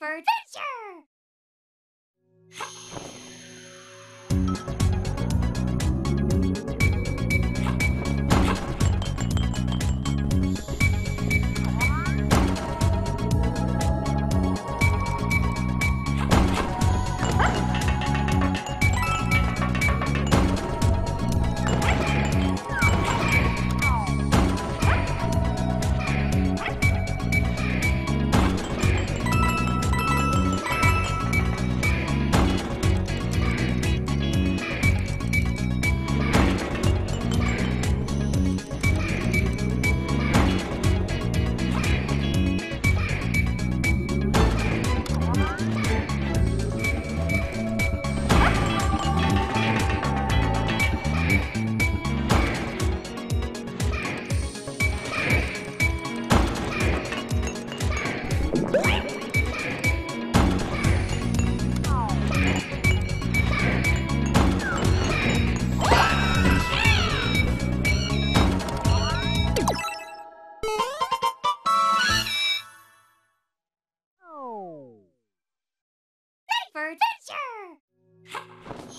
for adventure! for adventure!